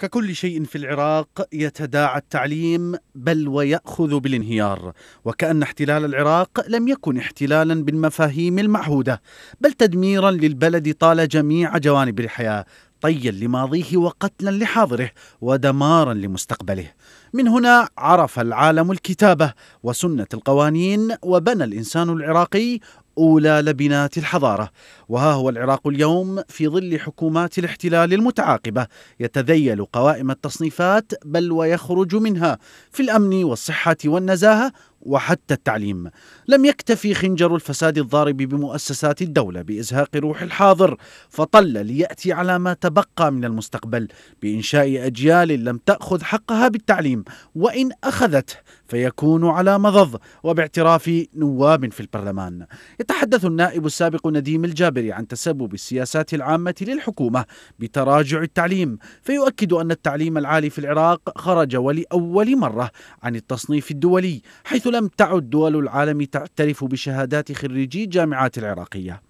ككل شيء في العراق يتداعى التعليم بل ويأخذ بالانهيار وكأن احتلال العراق لم يكن احتلالا بالمفاهيم المعهودة بل تدميرا للبلد طال جميع جوانب الحياة طيا لماضيه وقتلا لحاضره ودمارا لمستقبله. من هنا عرف العالم الكتابة وسنة القوانين وبنى الإنسان العراقي أولى لبنات الحضارة. وها هو العراق اليوم في ظل حكومات الاحتلال المتعاقبة. يتذيل قوائم التصنيفات بل ويخرج منها في الأمن والصحة والنزاهة وحتى التعليم. لم يكتفي خنجر الفساد الضارب بمؤسسات الدولة بإزهاق روح الحاضر فطل ليأتي على ما تبقى من المستقبل بإنشاء أجيال لم تأخذ حقها بالتعليم وإن أخذته فيكون على مضض وباعتراف نواب في البرلمان. يتحدث النائب السابق نديم الجابري عن تسبب السياسات العامة للحكومة بتراجع التعليم فيؤكد أن التعليم العالي في العراق خرج ولأول مرة عن التصنيف الدولي حيث لم تعد دول العالم تعترف بشهادات خريجي الجامعات العراقية.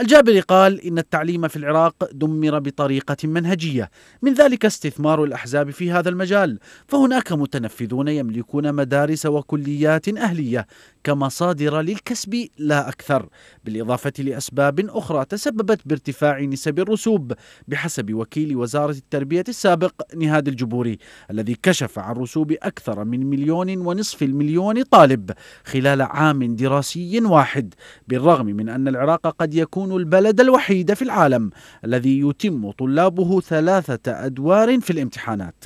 الجابري قال إن التعليم في العراق دمر بطريقة منهجية. من ذلك استثمار الأحزاب في هذا المجال. فهناك متنفذون يملكون مدارس وكليات أهلية كمصادر للكسب لا أكثر. بالإضافة لأسباب أخرى تسببت بارتفاع نسب الرسوب بحسب وكيل وزارة التربية السابق نهاد الجبوري الذي كشف عن رسوب أكثر من مليون ونصف المليون طالب خلال عام دراسي واحد. بالرغم من أن العراق قد يكون البلد الوحيد في العالم الذي يتم طلابه ثلاثة أدوار في الامتحانات.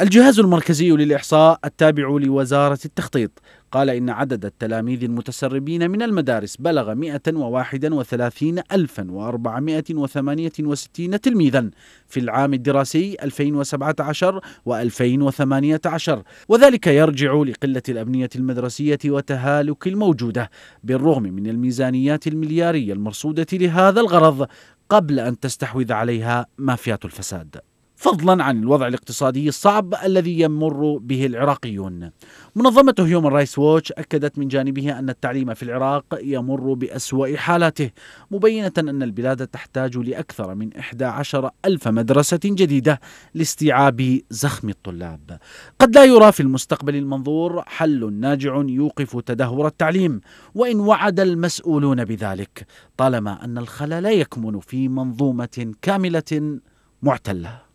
الجهاز المركزي للإحصاء التابع لوزارة التخطيط قال إن عدد التلاميذ المتسربين من المدارس بلغ 131468 تلميذا في العام الدراسي 2017 و2018 وذلك يرجع لقلة الأبنية المدرسية وتهالك الموجودة بالرغم من الميزانيات المليارية المرصودة لهذا الغرض قبل أن تستحوذ عليها مافيات الفساد. فضلا عن الوضع الاقتصادي الصعب الذي يمر به العراقيون. منظمة هيومن رايتس ووتش أكدت من جانبها أن التعليم في العراق يمر بأسوأ حالاته مبينة أن البلاد تحتاج لأكثر من 11 ألف مدرسة جديدة لاستيعاب زخم الطلاب قد لا يرى في المستقبل المنظور حل ناجع يوقف تدهور التعليم وإن وعد المسؤولون بذلك طالما أن الخلل يكمن في منظومة كاملة معتلة